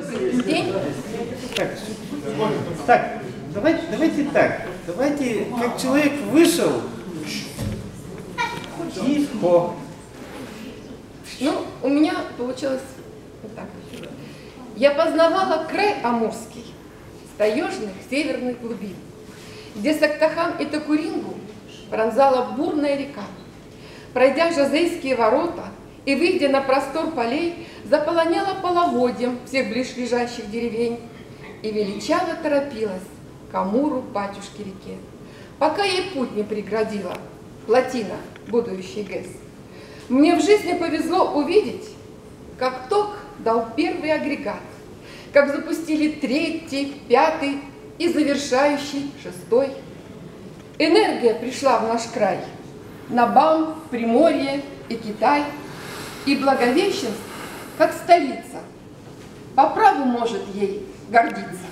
День. Так, так, давайте, давайте так. Давайте, как человек вышел, тихо. Ну, у меня получилось вот так. Я познавала край Амурский, с таежных северных глубин, где Сактахан и Токурингу пронзала бурная река. Пройдя Жазейские ворота и выйдя на простор полей, заполоняла половодьем всех ближайших деревень и величаво торопилась к Амуру батюшки реке, пока ей путь не преградила плотина, будущий ГЭС. Мне в жизни повезло увидеть, как ток дал первый агрегат, как запустили третий, пятый и завершающий шестой. Энергия пришла в наш край, на Бам, Приморье и Китай, и Благовещенск, как столица, по праву может ей гордиться.